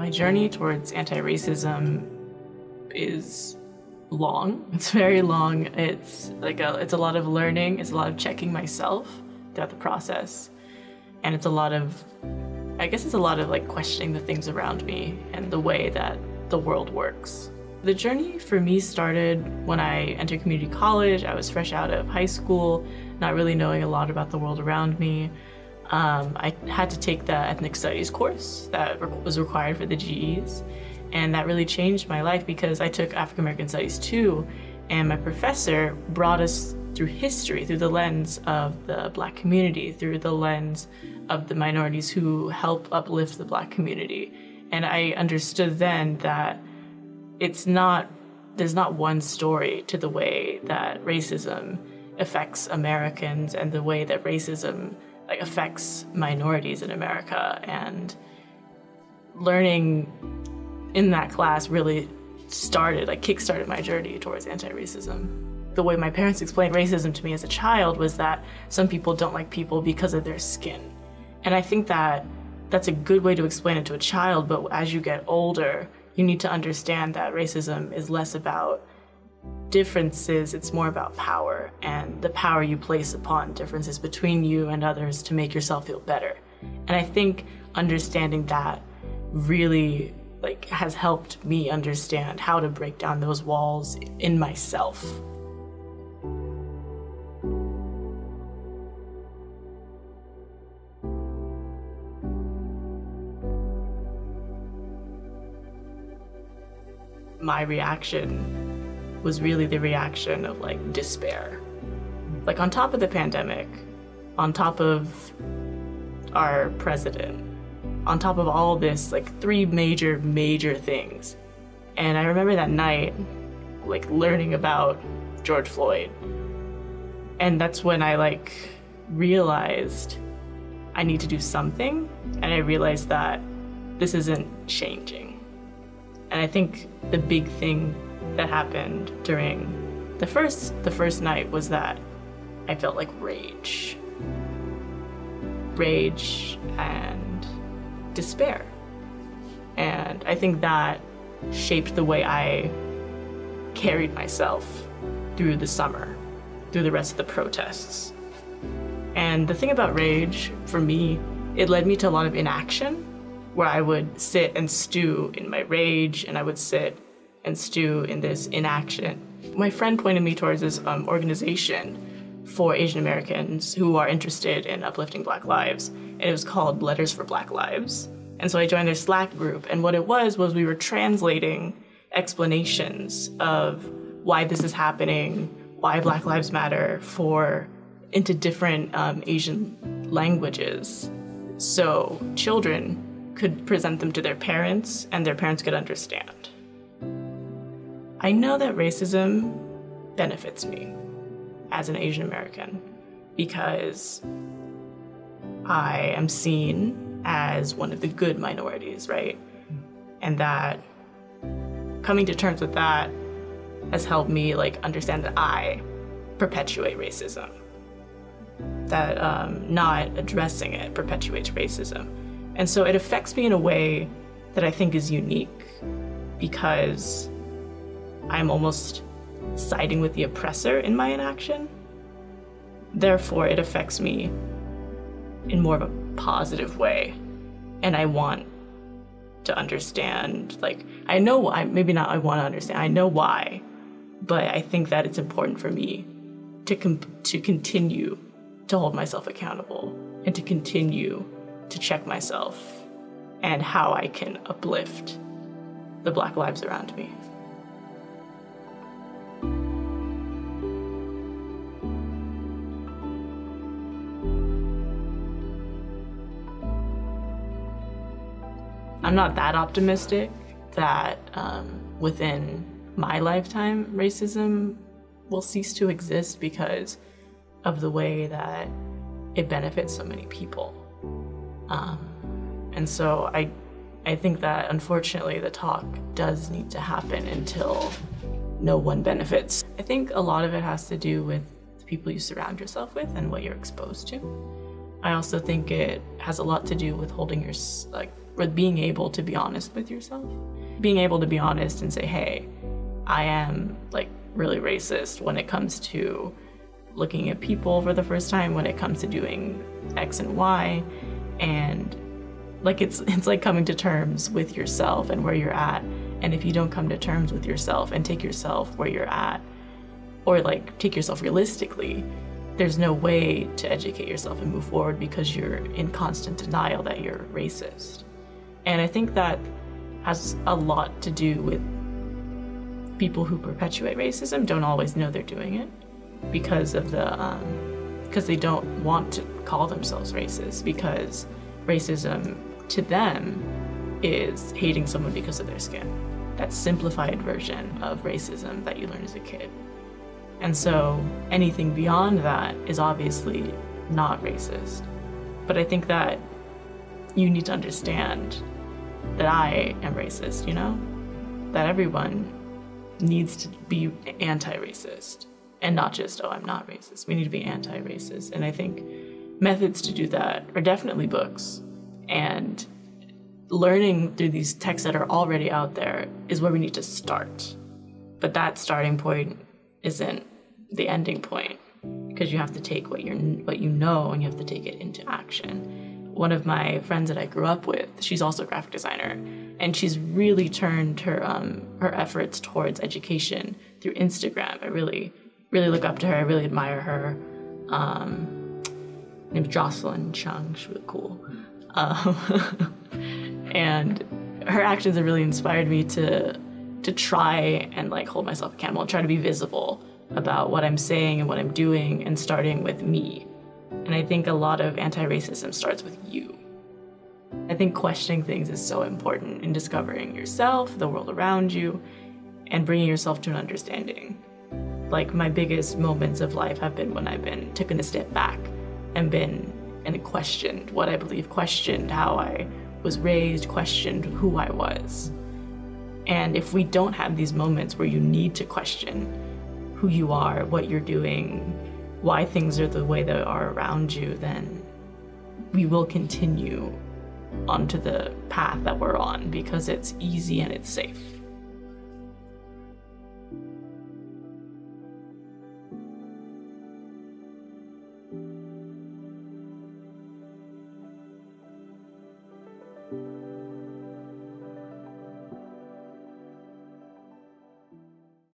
My journey towards anti racism is long. It's very long. It's like a, it's a lot of learning, it's a lot of checking myself throughout the process. And it's a lot of I guess it's a lot of like questioning the things around me and the way that the world works. The journey for me started when I entered community college. I was fresh out of high school, not really knowing a lot about the world around me. Um, I had to take the ethnic studies course that was required for the GEs, and that really changed my life because I took African American studies too, and my professor brought us through history, through the lens of the black community, through the lens of the minorities who help uplift the black community. And I understood then that it's not, there's not one story to the way that racism affects Americans and the way that racism like affects minorities in America. And learning in that class really started, like kickstarted my journey towards anti-racism the way my parents explained racism to me as a child was that some people don't like people because of their skin. And I think that that's a good way to explain it to a child, but as you get older, you need to understand that racism is less about differences, it's more about power and the power you place upon differences between you and others to make yourself feel better. And I think understanding that really like has helped me understand how to break down those walls in myself. my reaction was really the reaction of like despair. Like on top of the pandemic, on top of our president, on top of all this, like three major, major things. And I remember that night, like learning about George Floyd. And that's when I like realized I need to do something. And I realized that this isn't changing. And I think the big thing that happened during the first the first night was that I felt like rage. Rage and despair. And I think that shaped the way I carried myself through the summer, through the rest of the protests. And the thing about rage, for me, it led me to a lot of inaction where I would sit and stew in my rage and I would sit and stew in this inaction. My friend pointed me towards this um, organization for Asian Americans who are interested in uplifting Black lives, and it was called Letters for Black Lives. And so I joined their Slack group, and what it was was we were translating explanations of why this is happening, why Black Lives Matter for into different um, Asian languages. So children could present them to their parents and their parents could understand. I know that racism benefits me as an Asian American because I am seen as one of the good minorities, right? And that coming to terms with that has helped me like understand that I perpetuate racism. That um, not addressing it perpetuates racism. And so it affects me in a way that I think is unique because I'm almost siding with the oppressor in my inaction. Therefore, it affects me in more of a positive way. And I want to understand, like, I know, I, maybe not I want to understand, I know why, but I think that it's important for me to, to continue to hold myself accountable and to continue to check myself and how I can uplift the Black lives around me. I'm not that optimistic that um, within my lifetime racism will cease to exist because of the way that it benefits so many people. Um, and so I, I think that unfortunately the talk does need to happen until no one benefits. I think a lot of it has to do with the people you surround yourself with and what you're exposed to. I also think it has a lot to do with holding your like with being able to be honest with yourself. Being able to be honest and say, "Hey, I am like really racist when it comes to looking at people for the first time, when it comes to doing X and Y." And like it's it's like coming to terms with yourself and where you're at. And if you don't come to terms with yourself and take yourself where you're at or like take yourself realistically, there's no way to educate yourself and move forward because you're in constant denial that you're racist. And I think that has a lot to do with people who perpetuate racism don't always know they're doing it because of the um, because they don't want to call themselves racist because racism to them is hating someone because of their skin. That simplified version of racism that you learn as a kid. And so anything beyond that is obviously not racist. But I think that you need to understand that I am racist, you know? That everyone needs to be anti racist and not just, oh, I'm not racist. We need to be anti racist. And I think methods to do that are definitely books. And learning through these texts that are already out there is where we need to start. But that starting point isn't the ending point because you have to take what you what you know and you have to take it into action. One of my friends that I grew up with, she's also a graphic designer, and she's really turned her um, her efforts towards education through Instagram. I really really look up to her. I really admire her. Um, name's Jocelyn Chung. She's really cool, um, and her actions have really inspired me to to try and like hold myself accountable and try to be visible about what I'm saying and what I'm doing and starting with me. And I think a lot of anti racism starts with you. I think questioning things is so important in discovering yourself, the world around you, and bringing yourself to an understanding. Like my biggest moments of life have been when I've been taken a step back and been and questioned what I believe, questioned how I was raised, questioned who I was. And if we don't have these moments where you need to question who you are, what you're doing, why things are the way they are around you, then we will continue onto the path that we're on because it's easy and it's safe.